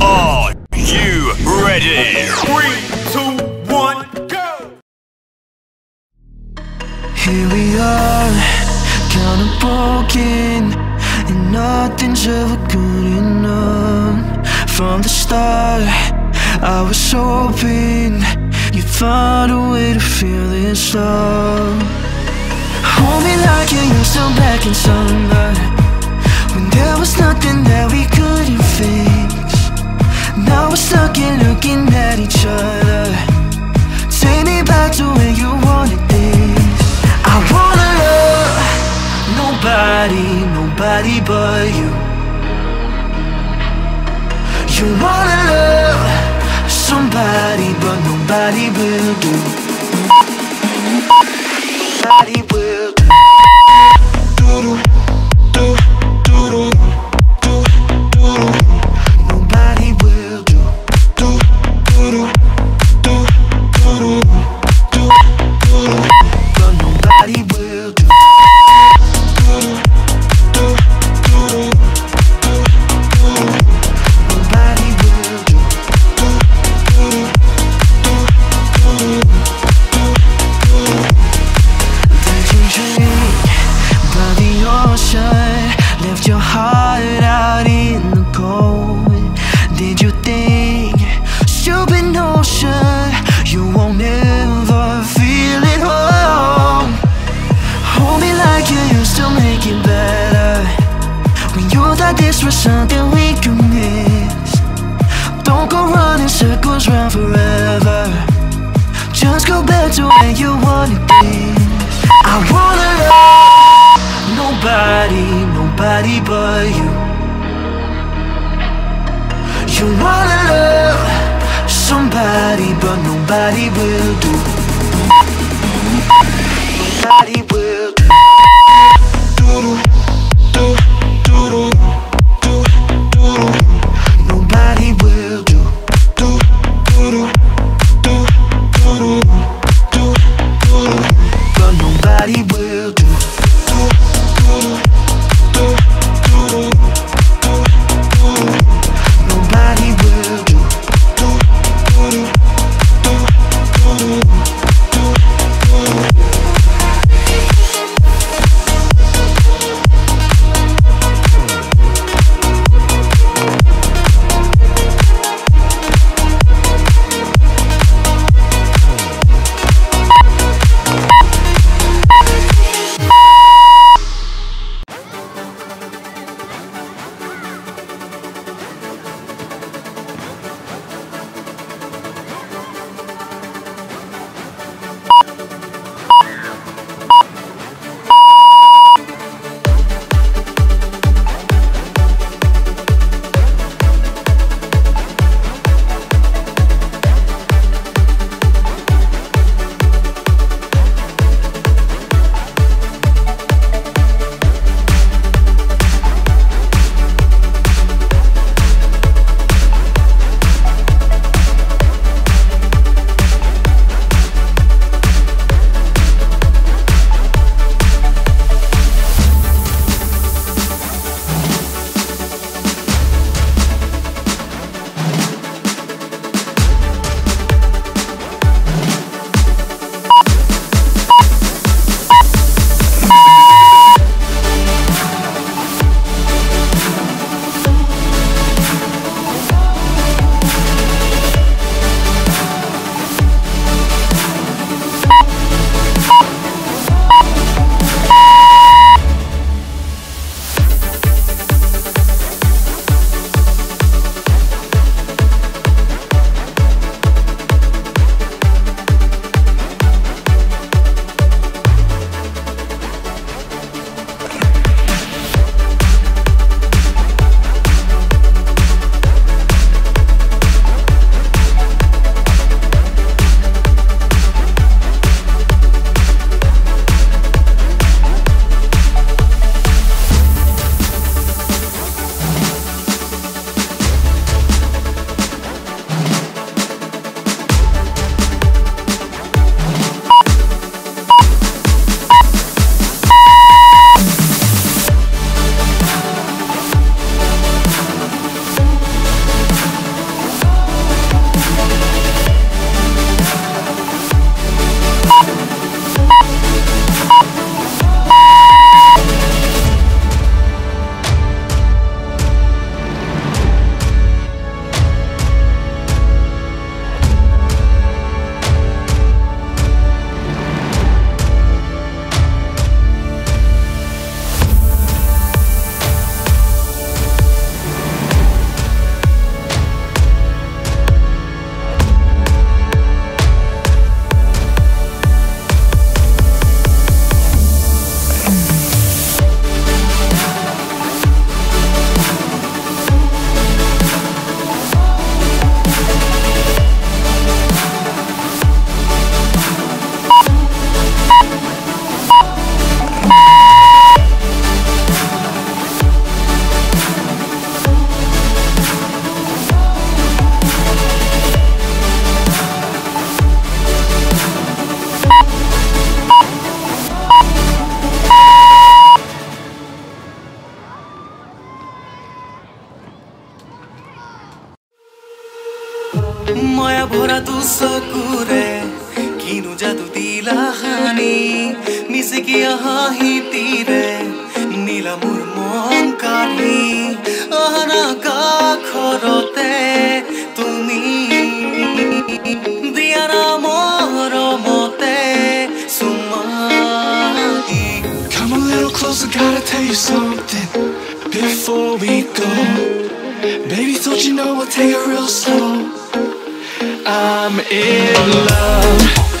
Are you ready? Three, two, one, go! Here we are, kinda broken And nothing's ever good enough From the start, I was hoping You'd find a way to feel this love Hold me like you used to back in summer nobody, nobody but you. You wanna love somebody, but nobody will do. but you. You wanna love somebody but nobody will do. Nobody মায়া ভরা তু চকুৰে কিনো যাদু দিলা হানি মিচিকিয়া হাঁহিতিৰে নীলা মোৰ মন কালি আহানা কাষৰতে তুমি দিয়া মৰমতে চুমাহি Come a little closer, gotta tell you something before we go Baby, don't you know I'll take it real slow I'm in love.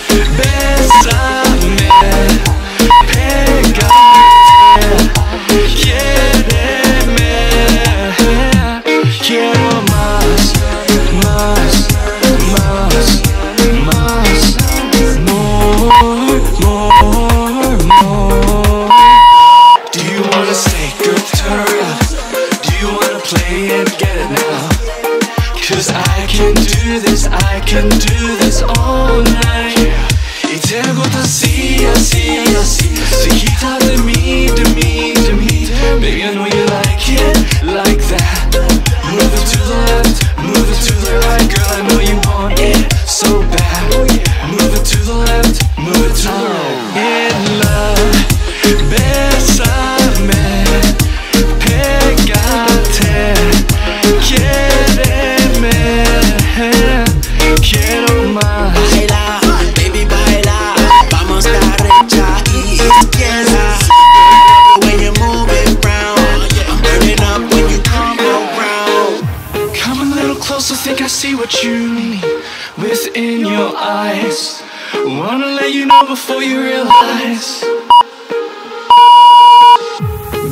Wanna let you know before you realize.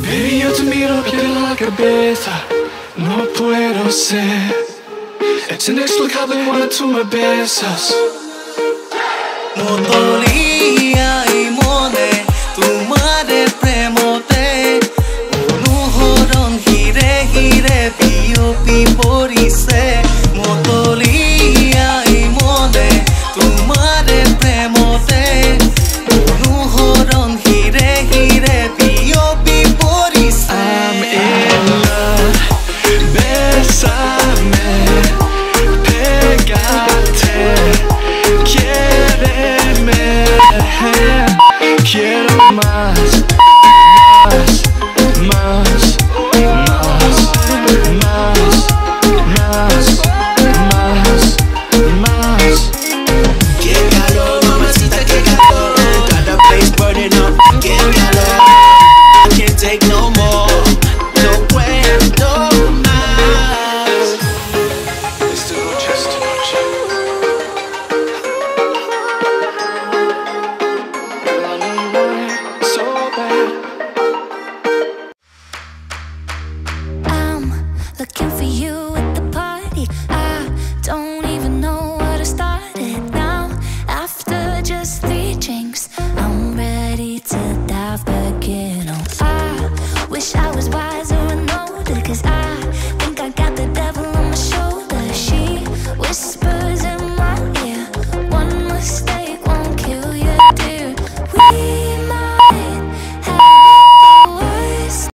Baby, yo te miro, like la cabeza. No puedo ser. Es inexplicable cuando tú me besas Muy bonito